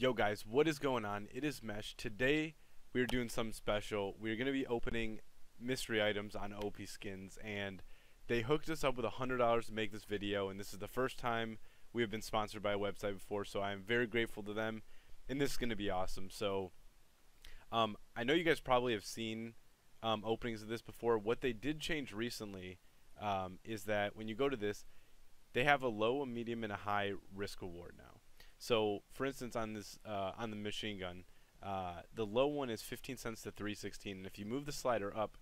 Yo guys, what is going on? It is Mesh. Today we are doing something special. We're going to be opening mystery items on OP Skins and they hooked us up with $100 to make this video and this is the first time we have been sponsored by a website before so I'm very grateful to them and this is going to be awesome. So um, I know you guys probably have seen um, openings of this before. What they did change recently um, is that when you go to this they have a low, a medium, and a high risk award now. So, for instance, on this uh, on the machine gun, uh, the low one is 15 cents to 316, and if you move the slider up,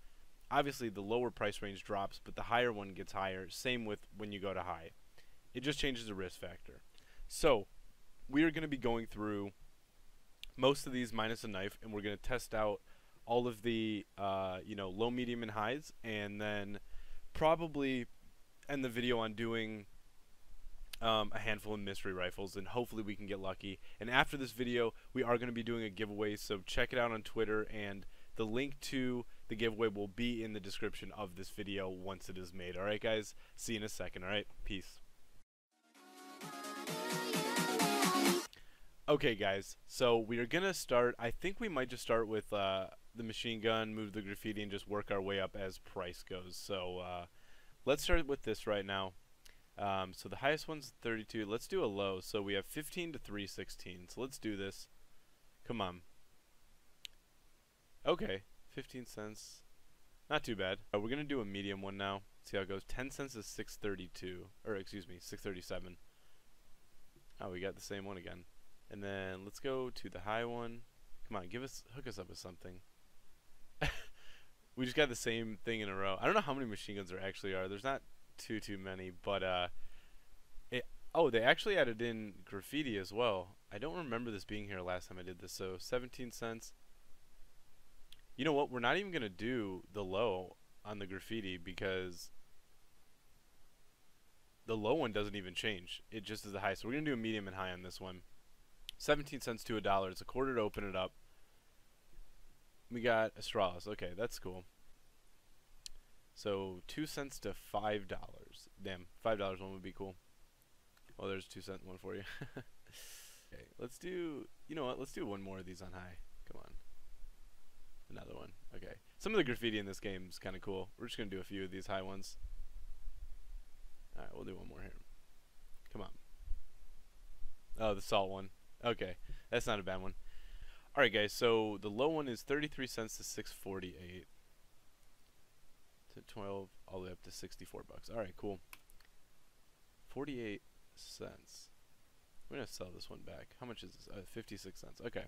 obviously the lower price range drops, but the higher one gets higher. Same with when you go to high. It just changes the risk factor. So, we are going to be going through most of these minus a knife, and we're going to test out all of the uh, you know low, medium, and highs, and then probably end the video on doing um, a handful of mystery rifles, and hopefully we can get lucky. And after this video, we are going to be doing a giveaway, so check it out on Twitter, and the link to the giveaway will be in the description of this video once it is made. Alright guys, see you in a second, alright? Peace. Okay guys, so we are going to start, I think we might just start with uh, the machine gun, move the graffiti, and just work our way up as price goes. So uh, let's start with this right now. Um, so the highest one's 32. Let's do a low. So we have 15 to 316. So let's do this. Come on. Okay, 15 cents. Not too bad. Uh, we're gonna do a medium one now. See how it goes. 10 cents is 632, or excuse me, 637. Oh, we got the same one again. And then let's go to the high one. Come on, give us, hook us up with something. we just got the same thing in a row. I don't know how many machine guns there actually are. There's not too too many, but uh, it oh they actually added in graffiti as well. I don't remember this being here last time I did this. So 17 cents. You know what? We're not even gonna do the low on the graffiti because the low one doesn't even change. It just is the high. So we're gonna do a medium and high on this one. 17 cents to a dollar. It's a quarter to open it up. We got Astralis. Okay, that's cool. So two cents to five dollars. Damn, five dollars one would be cool. Well, there's two cent one for you. okay, let's do. You know what? Let's do one more of these on high. Come on. Another one. Okay. Some of the graffiti in this game is kind of cool. We're just gonna do a few of these high ones. All right, we'll do one more here. Come on. Oh, the salt one. Okay, that's not a bad one. All right, guys. So the low one is 33 cents to 648 to 12 all the way up to 64 bucks. All right, cool. 48 cents. We're going to sell this one back. How much is this? Uh, 56 cents. Okay.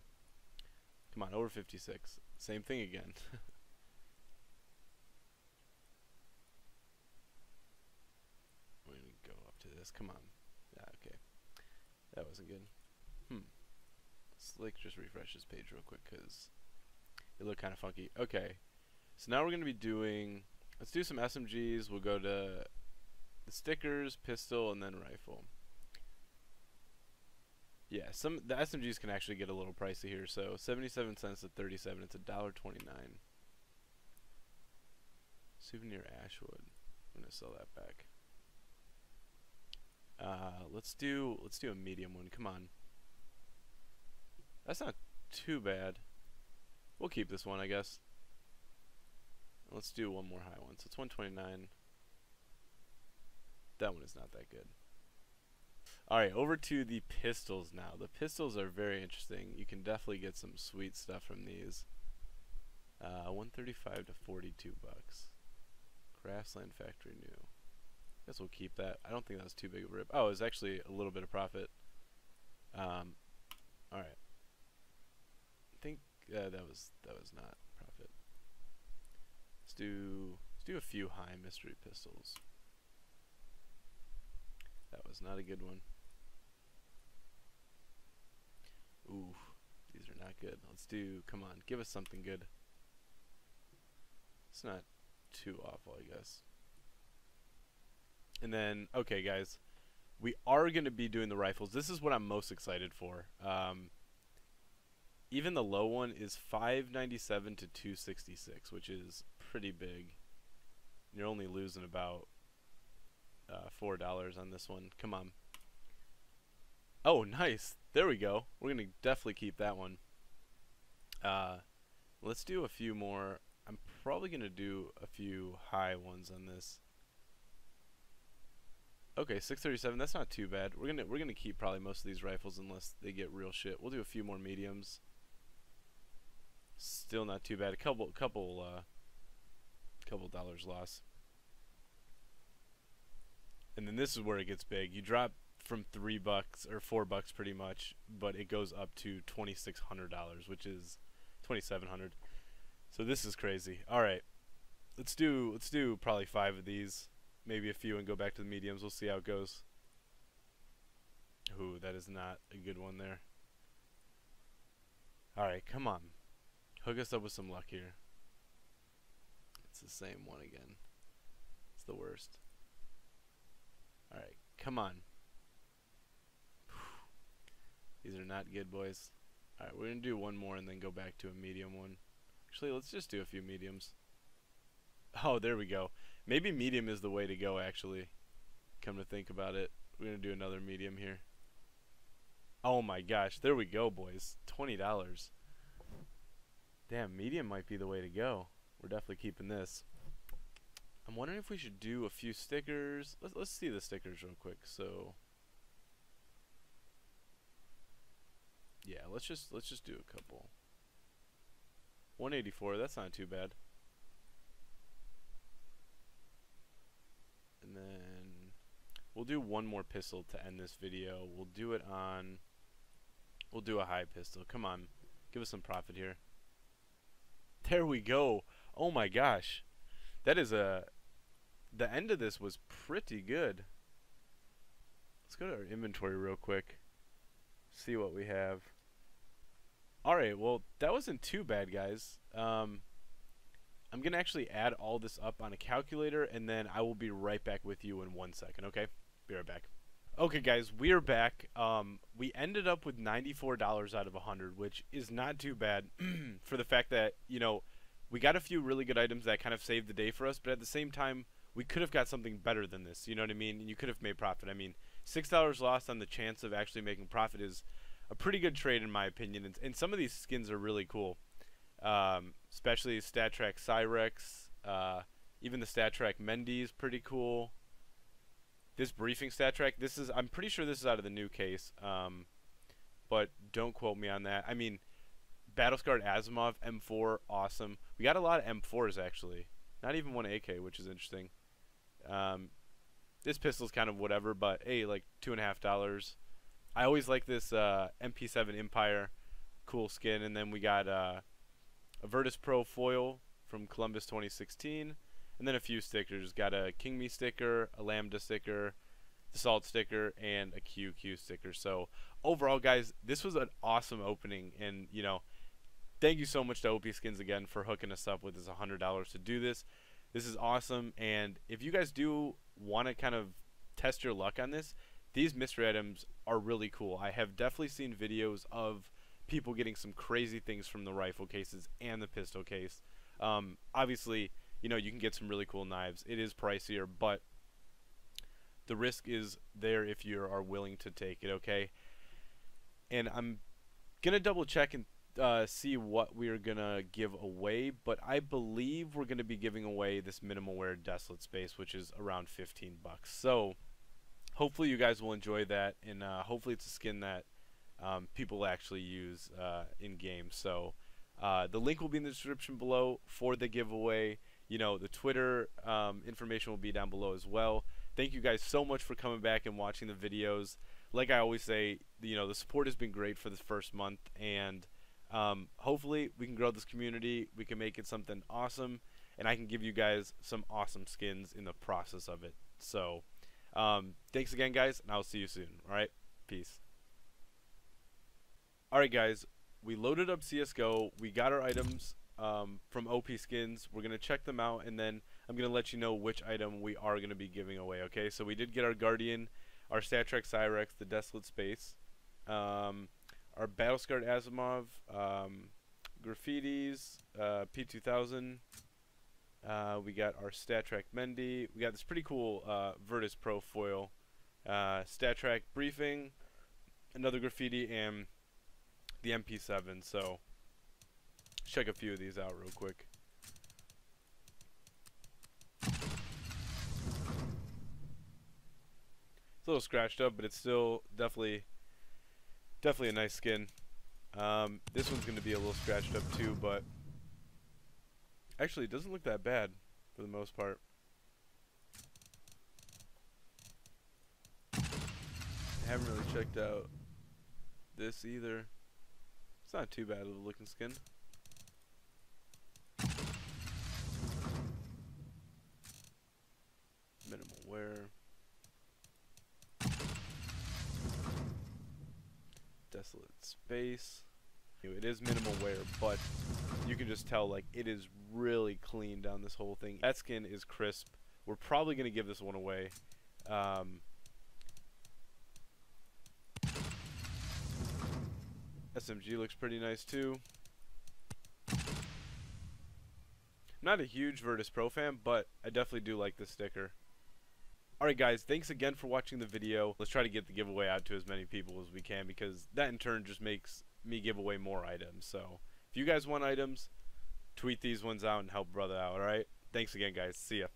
Come on, over 56. Same thing again. We're going to go up to this. Come on. Okay. That wasn't good. Hmm. Slick just refresh this page real quick because it looked kind of funky. Okay. So now we're going to be doing Let's do some SMGs. We'll go to the stickers, pistol, and then rifle. Yeah, some the SMGs can actually get a little pricey here. So 77 cents to 37. It's a dollar 29. Souvenir Ashwood. I'm gonna sell that back. Uh, let's do let's do a medium one. Come on. That's not too bad. We'll keep this one, I guess. Let's do one more high one. So it's 129. That one is not that good. Alright, over to the pistols now. The pistols are very interesting. You can definitely get some sweet stuff from these. Uh, 135 to 42 bucks. Craftsland Factory New. Guess we'll keep that. I don't think that was too big of a rip. Oh, it's actually a little bit of profit. Um, all right. I think uh, that was that was not do let's do a few high mystery pistols. That was not a good one. Ooh, these are not good. Let's do, come on, give us something good. It's not too awful, I guess. And then, okay, guys, we are going to be doing the rifles. This is what I'm most excited for. Um, even the low one is 597 to 266, which is pretty big. You're only losing about uh, four dollars on this one. Come on. Oh, nice. There we go. We're to definitely keep that one. Uh, let's do a few more. I'm probably to do a few high ones on this. Okay, 637. That's not too bad. We're gonna we're gonna keep probably most of these rifles unless they get real shit. We'll do a few more mediums. Still not too bad. A couple couple uh, couple dollars loss. And then this is where it gets big. You drop from three bucks or four bucks pretty much, but it goes up to twenty six hundred dollars, which is twenty seven hundred. So this is crazy. All right, let's do let's do probably five of these maybe a few and go back to the mediums. We'll see how it goes. Ooh, that is not a good one there. Alright, come on. Hook us up with some luck here. It's the same one again. It's the worst. Alright, come on. These are not good, boys. Alright, we're going to do one more and then go back to a medium one. Actually, let's just do a few mediums. Oh, there we go. Maybe medium is the way to go, actually. Come to think about it. We're going to do another medium here. Oh my gosh. There we go, boys. $20. Damn, medium might be the way to go. We're definitely keeping this. I'm wondering if we should do a few stickers. Let's, let's see the stickers real quick. So... Yeah, let's just let's just do a couple. 184, that's not too bad. And then we'll do one more pistol to end this video. We'll do it on, we'll do a high pistol. Come on, give us some profit here. There we go. Oh my gosh. That is a, the end of this was pretty good. Let's go to our inventory real quick. See what we have. Alright, well, that wasn't too bad, guys. Um, I'm going to actually add all this up on a calculator, and then I will be right back with you in one second, okay? Be right back. Okay, guys, we are back. Um, we ended up with $94 out of 100 which is not too bad for the fact that, you know, we got a few really good items that kind of saved the day for us, but at the same time, we could have got something better than this, you know what I mean? You could have made profit. I mean, $6 lost on the chance of actually making profit is a pretty good trade in my opinion, and, and some of these skins are really cool um, especially StatTrak Cyrex. Uh, even the Stat StatTrak Mehndi is pretty cool. This briefing StatTrak, this is I'm pretty sure this is out of the new case, um, but don't quote me on that. I mean, Battlescarred Asiimov M4, awesome. We got a lot of M4s actually, not even one AK, which is interesting. Um, this pistol's kind of whatever, but hey, like two and a half dollars. I always like this uh, MP7 Empire, cool skin, and then we got uh, a Virtus Pro foil from Columbus 2016, and then a few stickers. Got a King Me sticker, a Lambda sticker, the Salt sticker, and a QQ sticker. So overall, guys, this was an awesome opening, and you know, thank you so much to OP Skins again for hooking us up with this $100 to do this. This is awesome, and if you guys do want to kind of test your luck on this, these mystery items are really cool. I have definitely seen videos of people getting some crazy things from the rifle cases and the pistol case. Um, obviously, you know, you can get some really cool knives. It is pricier, but the risk is there if you are willing to take it, okay? And I'm going to double check and uh, see what we're to give away, but I believe we're to be giving away this minimal wear desolate space, which is around 15 bucks. So hopefully you guys will enjoy that, and uh, hopefully it's a skin that – um, people actually use uh, in game. So uh, the link will be in the description below for the giveaway. You know, the Twitter um, information will be down below as well. Thank you guys so much for coming back and watching the videos. Like I always say, you know, the support has been great for this first month, and um, hopefully we can grow this community. We can make it something awesome, and I can give you guys some awesome skins in the process of it. So, um, thanks again, guys, and I'll see you soon. All right, peace. Alright guys, we loaded up CSGO, we got our items um, from OP Skins, we're going to check them out, and then I'm going to let you know which item we are going to be giving away, okay? So we did get our Guardian, our StatTrak Cyrex, the Desolate Space, um, our Battlescarred Asiimov, um, Graffitis, uh, P2000, uh, we got our StatTrak Mehndi, we got this pretty cool uh, Virtus Pro foil, uh, Briefing, another graffiti, and the MP7. So check a few of these out real quick. It's a little scratched up, but it's still definitely definitely a nice skin. Um, this one's going to be a little scratched up too, but actually it doesn't look that bad for the most part. I haven't really checked out this either. It's not too bad of a looking skin. Minimal wear. Space. It is minimal wear, but you can just tell like it is really clean down this whole thing. That skin is crisp. We're probably gonna give this one away. Um, SMG looks pretty nice too. I'm not a huge Virtus Pro fan, but I definitely do like this sticker. Alright guys, thanks again for watching the video. Let's try to get the giveaway out to as many people as we can because that in turn just makes me give away more items. So if you guys want items, tweet these ones out and help brother out, alright? Thanks again guys. See ya.